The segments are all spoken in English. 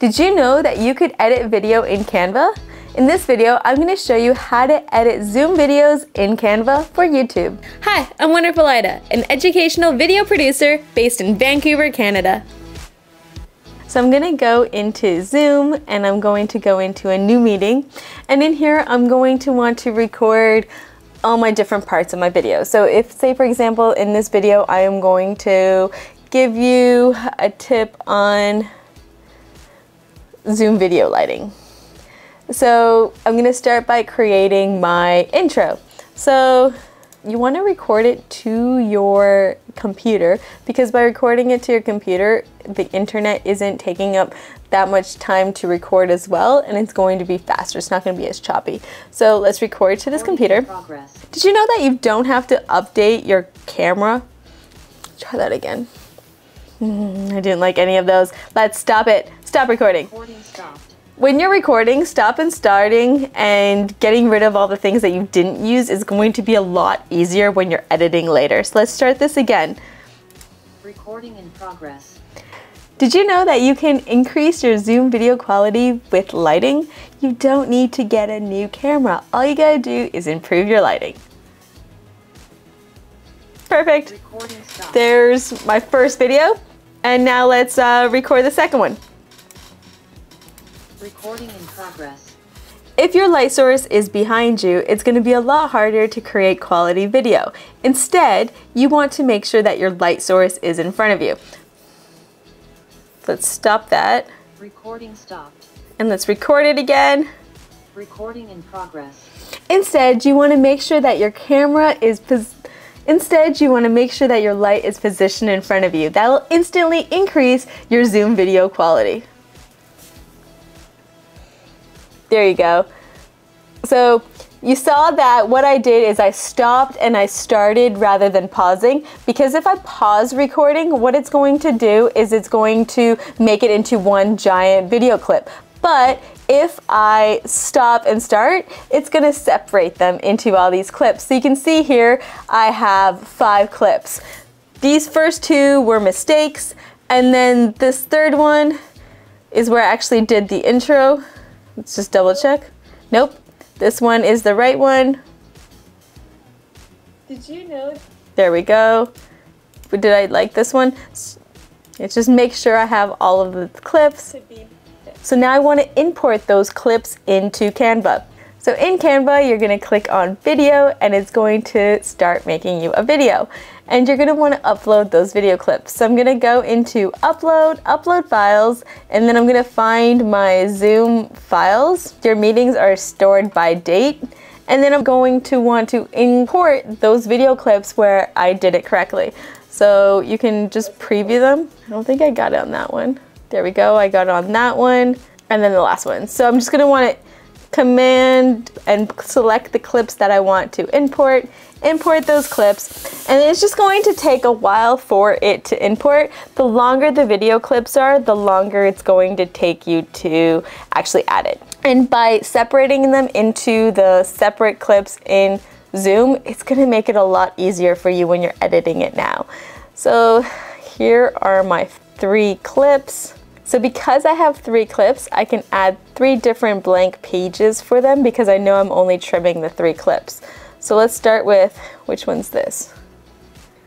Did you know that you could edit video in Canva? In this video, I'm going to show you how to edit Zoom videos in Canva for YouTube. Hi, I'm Wonderful Ida, an educational video producer based in Vancouver, Canada. So I'm going to go into Zoom and I'm going to go into a new meeting. And in here, I'm going to want to record all my different parts of my video. So if, say for example, in this video, I am going to give you a tip on Zoom video lighting. So I'm gonna start by creating my intro. So you want to record it to your computer because by recording it to your computer, the internet isn't taking up that much time to record as well and it's going to be faster. It's not going to be as choppy. So let's record to this computer. Did you know that you don't have to update your camera? Try that again. Mm, I didn't like any of those. Let's stop it. Stop recording. recording when you're recording, stop and starting and getting rid of all the things that you didn't use is going to be a lot easier when you're editing later. So let's start this again. Recording in progress. Did you know that you can increase your Zoom video quality with lighting? You don't need to get a new camera. All you gotta do is improve your lighting. Perfect. There's my first video. And now let's uh, record the second one. Recording in progress. If your light source is behind you, it's going to be a lot harder to create quality video. Instead, you want to make sure that your light source is in front of you. Let's stop that. Recording stopped. And let's record it again. Recording in progress. Instead, you want to make sure that your camera is Instead, you want to make sure that your light is positioned in front of you. That will instantly increase your Zoom video quality. There you go. So you saw that what I did is I stopped and I started rather than pausing because if I pause recording, what it's going to do is it's going to make it into one giant video clip. But if I stop and start, it's gonna separate them into all these clips. So you can see here, I have five clips. These first two were mistakes, and then this third one is where I actually did the intro. Let's just double check. Nope, this one is the right one. Did you know? There we go. Did I like this one? It's just make sure I have all of the clips. So now I want to import those clips into Canva. So in Canva, you're to click on video and it's going to start making you a video. And you're want to upload those video clips. So I'm to go into upload, upload files, and then I'm to find my Zoom files. Your meetings are stored by date. And then I'm going to want to import those video clips where I did it correctly. So you can just preview them. I don't think I got it on that one. There we go, I got it on that one. And then the last one. So I'm just gonna want to command and select the clips that I want to import, import those clips, and it's just going to take a while for it to import. The longer the video clips are, the longer it's going to take you to actually add it. And by separating them into the separate clips in Zoom, it's gonna make it a lot easier for you when you're editing it now. So here are my three clips. So because I have three clips, I can add three different blank pages for them because I know I'm only trimming the three clips. So let's start with, which one's this?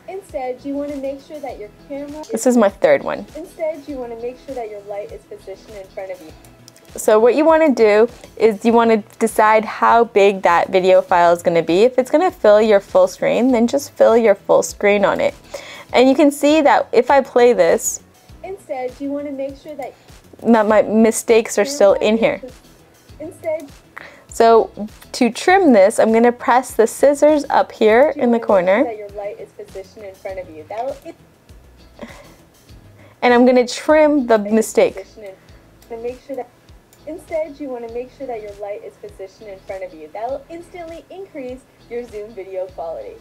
Instead, you want to make sure that your camera... This is my third one. Instead, you want to make sure that your light is positioned in front of you. So what you want to do is you want to decide how big that video file is going to be. If it's going to fill your full screen, then just fill your full screen on it. And you can see that if I play this, Instead, you want to make sure that that my mistakes are still in here. Instead, so to trim this, I'm going to press the scissors up here in the corner. That your light is positioned in front of you. That'll and I'm going to trim the mistake. make sure that Instead, you want to make sure that your light is positioned in front of you. That'll instantly increase your Zoom video quality.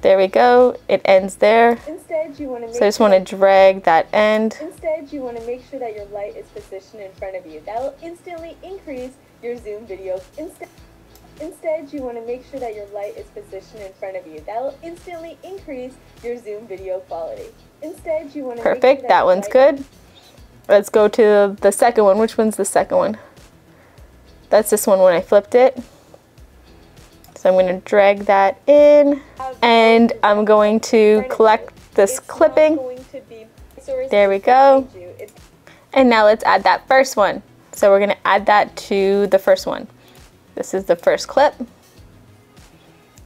There we go. It ends there. Instead, you want to so I just want to drag that end. Instead, you want to make sure that your light is positioned in front of you. That will instantly increase your Zoom video. Instead, Instead, you want to make sure that your light is positioned in front of you. That will instantly increase your Zoom video quality. Instead, you want to Perfect. Sure that, that one's good. let's go to the second one. Which one's the second one? That's this one when I flipped it. So I'm going to drag that in and I'm going to collect this clipping. There we go. And now let's add that first one. So we're going to add that to the first one. This is the first clip.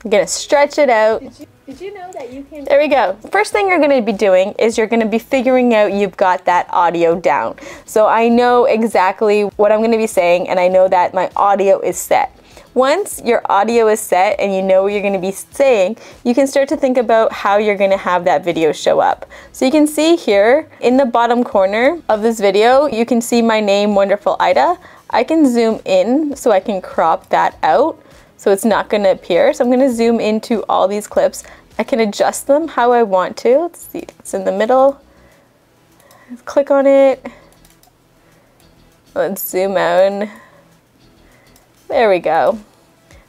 I'm going to stretch it out. Did you know that you can? There we go. First thing you're going to be doing is you're going to be figuring out you've got that audio down. So I know exactly what I'm going to be saying and I know that my audio is set. Once your audio is set and you know what you're going to be saying, you can start to think about how you're going to have that video show up. So you can see here in the bottom corner of this video, you can see my name, Wonderful Ida. I can zoom in so I can crop that out so it's not going to appear. So I'm going to zoom into all these clips. I can adjust them how I want to. Let's see, it's in the middle. Click on it. Let's zoom out. There we go.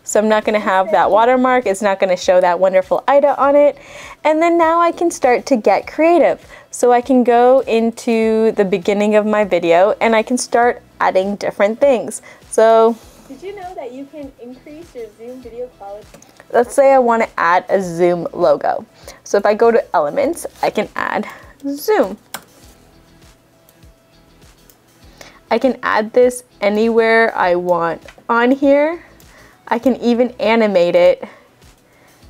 So I'm not going to have that watermark. It's not going to show that wonderful Ida on it. And then now I can start to get creative. So I can go into the beginning of my video and I can start adding different things. So did you know that you can increase your Zoom video quality? Let's say I want to add a Zoom logo. So if I go to elements, I can add Zoom. I can add this anywhere I want on here. I can even animate it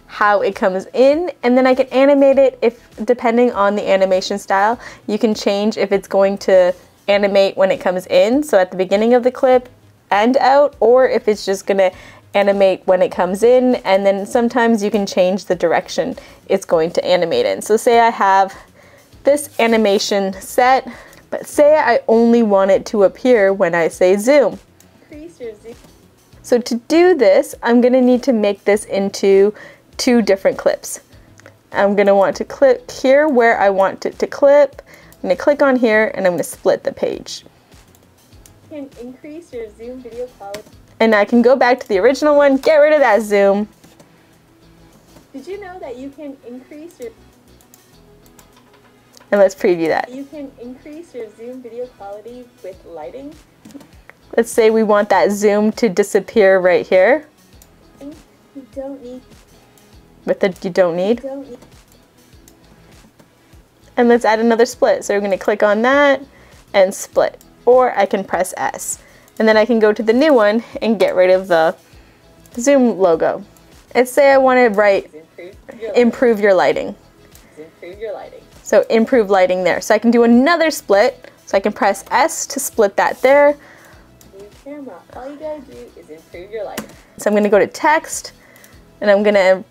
how it comes in and then I can animate it if depending on the animation style you can change if it's going to animate when it comes in so at the beginning of the clip and out or if it's just gonna animate when it comes in and then sometimes you can change the direction it's going to animate in. So say I have this animation set but say I only want it to appear when I say zoom. So to do this I'm gonna need to make this into two different clips. I'm gonna want to click here where I want it to clip. I'm gonna click on here and I'm gonna split the page can increase your Zoom video quality. And I can go back to the original one, get rid of that zoom. Did you know that you can increase your and let's preview that. You can increase your Zoom video quality with lighting. Let's say we want that zoom to disappear right here. You don't need. With the you don't need. You don't need. And let's add another split. So we're going to click on that and split or I can press S. And then I can go to the new one and get rid of the Zoom logo. Let's say I want to write improve your lighting. Improve your lighting. So improve lighting there. So I can do another split. So I can press S to split that there. Camera. All you gotta do is improve your lighting. So I'm gonna go to text and I'm gonna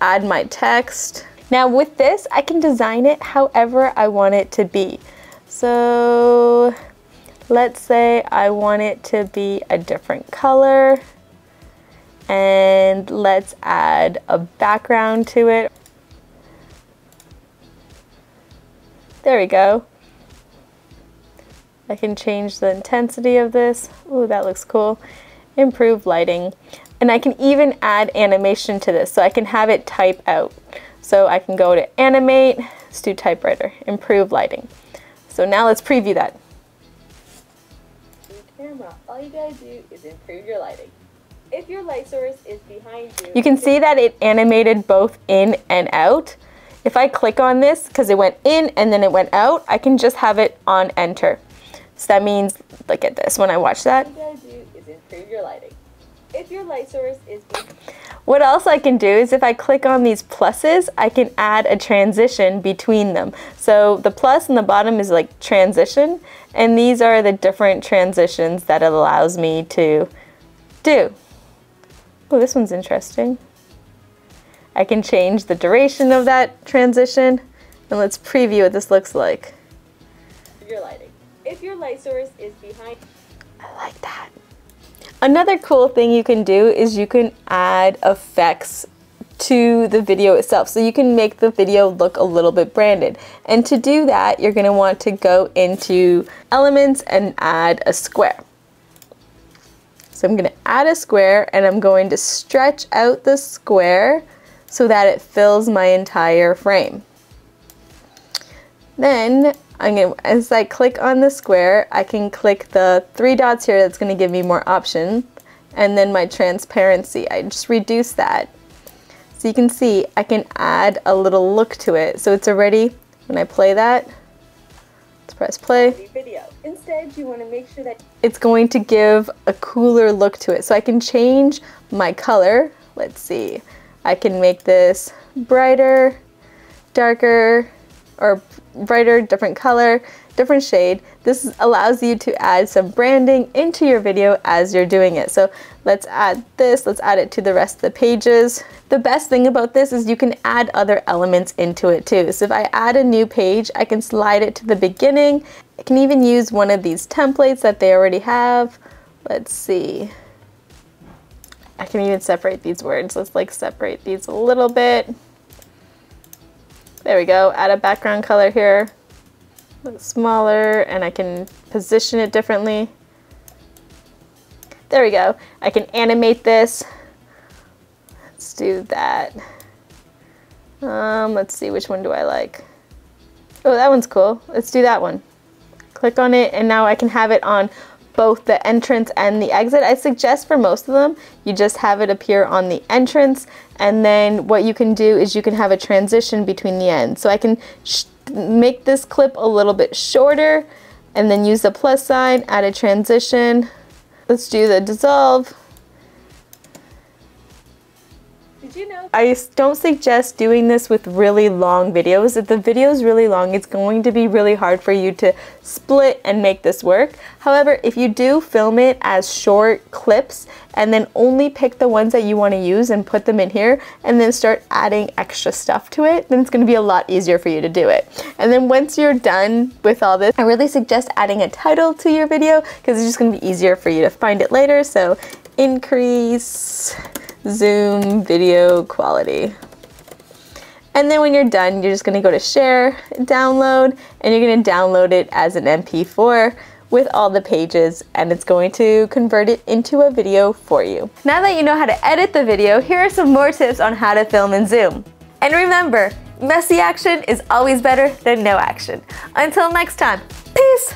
add my text. Now with this, I can design it however I want it to be. So Let's say I want it to be a different color and let's add a background to it. There we go. I can change the intensity of this. Ooh, that looks cool. Improve lighting. And I can even add animation to this so I can have it type out. So I can go to animate, let's do typewriter, improve lighting. So now let's preview that camera, all you gotta do is improve your lighting. If your light source is behind you, you can see that it animated both in and out. If I click on this, because it went in and then it went out, I can just have it on enter. So that means, look at this, when I watch that. All you do is improve your lighting. If your light source is what else I can do is if I click on these pluses, I can add a transition between them. So the plus in the bottom is like transition, and these are the different transitions that it allows me to do. Oh, this one's interesting. I can change the duration of that transition, and let's preview what this looks like. Your lighting. If your light source is behind... I like that. Another cool thing you can do is you can add effects to the video itself. So you can make the video look a little bit branded. And to do that, you're gonna want to go into elements and add a square. So I'm gonna add a square and I'm going to stretch out the square so that it fills my entire frame. Then I'm gonna, as I click on the square, I can click the three dots here that's gonna give me more options. And then my transparency, I just reduce that. So you can see I can add a little look to it. So it's already, when I play that, let's press play. Video. Instead, you want to make sure that It's going to give a cooler look to it. So I can change my color. Let's see. I can make this brighter, darker, or brighter, different color, different shade. This allows you to add some branding into your video as you're doing it. So let's add this, let's add it to the rest of the pages. The best thing about this is you can add other elements into it too. So if I add a new page, I can slide it to the beginning. I can even use one of these templates that they already have. Let's see. I can even separate these words. Let's like separate these a little bit. There we go, add a background color here, little smaller, and I can position it differently. There we go. I can animate this. Let's do that. Um, let's see, which one do I like? Oh, that one's cool. Let's do that one. Click on it, and now I can have it on both the entrance and the exit. I suggest for most of them, you just have it appear on the entrance and then what you can do is you can have a transition between the ends. So I can make this clip a little bit shorter and then use the plus sign, add a transition. Let's do the dissolve. You know? I don't suggest doing this with really long videos. If the video is really long, it's going to be really hard for you to split and make this work. However, if you do film it as short clips and then only pick the ones that you want to use and put them in here and then start adding extra stuff to it, then it's going to be a lot easier for you to do it. And then once you're done with all this, I really suggest adding a title to your video because it's just going to be easier for you to find it later. So increase zoom video quality. And then when you're done, you're just gonna go to share, download, and you're gonna download it as an MP4 with all the pages and it's going to convert it into a video for you. Now that you know how to edit the video, here are some more tips on how to film in Zoom. And remember, messy action is always better than no action. Until next time, peace!